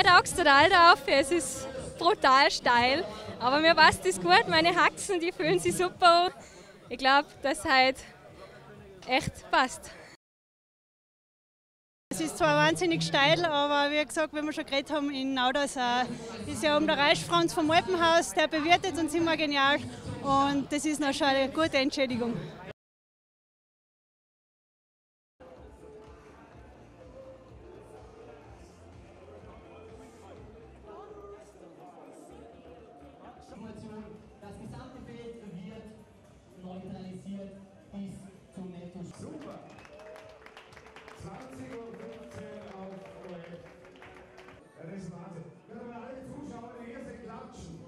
mir taugt total drauf. Es ist brutal steil. Aber mir passt das gut. Meine Haxen, die fühlen sich super. Ich glaube, dass es halt echt passt. Es ist zwar wahnsinnig steil, aber wie gesagt, wenn wir schon geredet haben, in Nauders äh, ist ja um der Reisch Franz vom Alpenhaus, der bewirtet uns immer genial und das ist noch schon eine gute Entschädigung. country